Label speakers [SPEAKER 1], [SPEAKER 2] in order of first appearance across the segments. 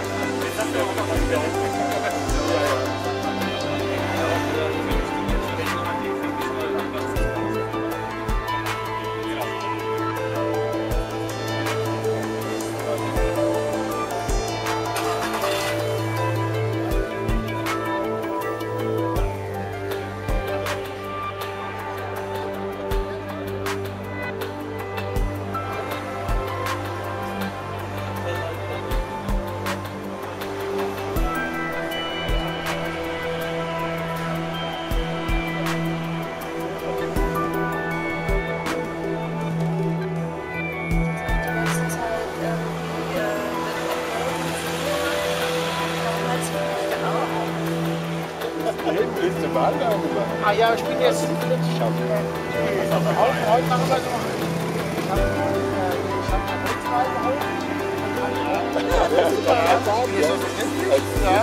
[SPEAKER 1] 何だろうな。Bist du Wahl
[SPEAKER 2] Ah ja, ich bin jetzt in Flitschau. Heute, heute machen wir so. Ich habe hab eine Holzreise heute. Ja, ja. Ja,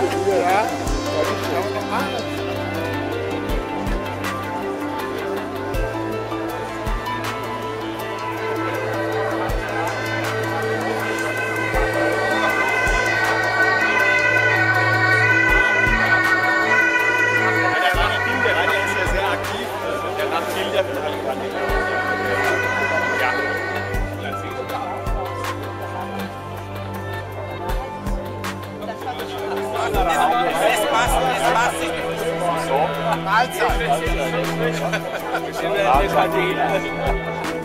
[SPEAKER 2] Mahlzeit.
[SPEAKER 3] Mahlzeit.